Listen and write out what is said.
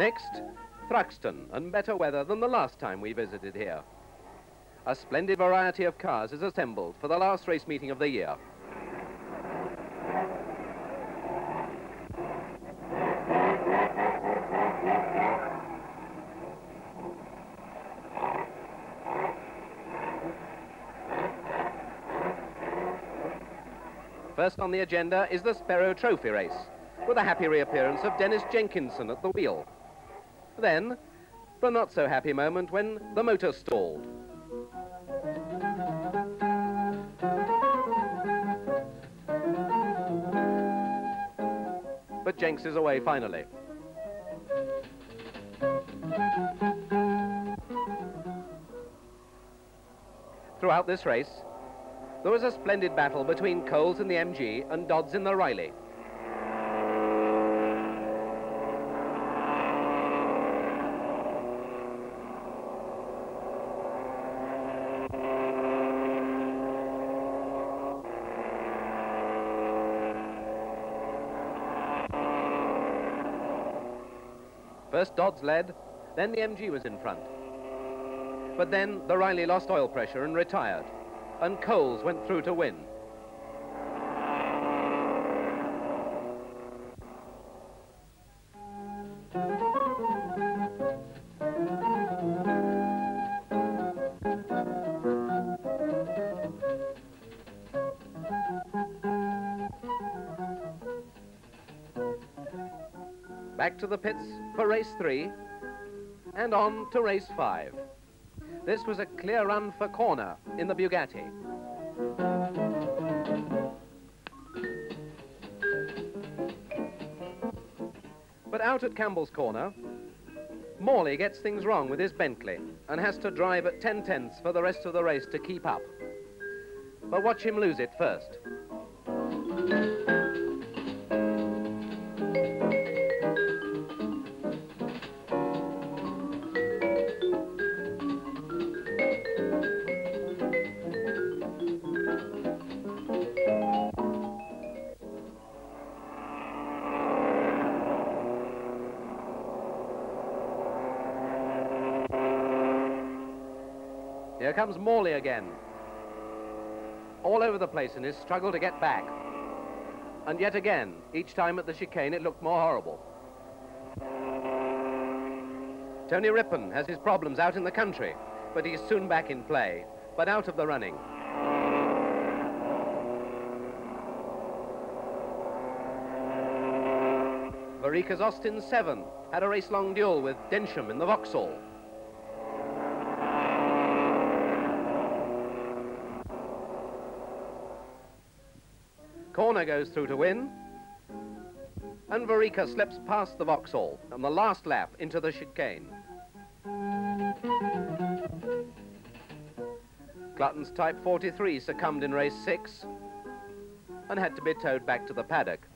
Next, Thruxton, and better weather than the last time we visited here. A splendid variety of cars is assembled for the last race meeting of the year. First on the agenda is the Sparrow Trophy race, with a happy reappearance of Dennis Jenkinson at the wheel. Then, the not-so-happy moment when the motor stalled. But Jenks is away finally. Throughout this race, there was a splendid battle between Coles in the MG and Dodds in the Riley. First Dodds led, then the MG was in front. But then the Riley lost oil pressure and retired and Coles went through to win. Back to the pits for race three and on to race five. This was a clear run for Corner in the Bugatti. But out at Campbell's corner, Morley gets things wrong with his Bentley and has to drive at 10 tenths for the rest of the race to keep up. But watch him lose it first. Here comes Morley again. All over the place in his struggle to get back. And yet again, each time at the chicane, it looked more horrible. Tony Rippon has his problems out in the country, but he's soon back in play, but out of the running. Varika's Austin 7 had a race-long duel with Densham in the Vauxhall. Corner goes through to win. And Varika slips past the Vauxhall on the last lap into the chicane. Clutton's Type 43 succumbed in race six and had to be towed back to the paddock.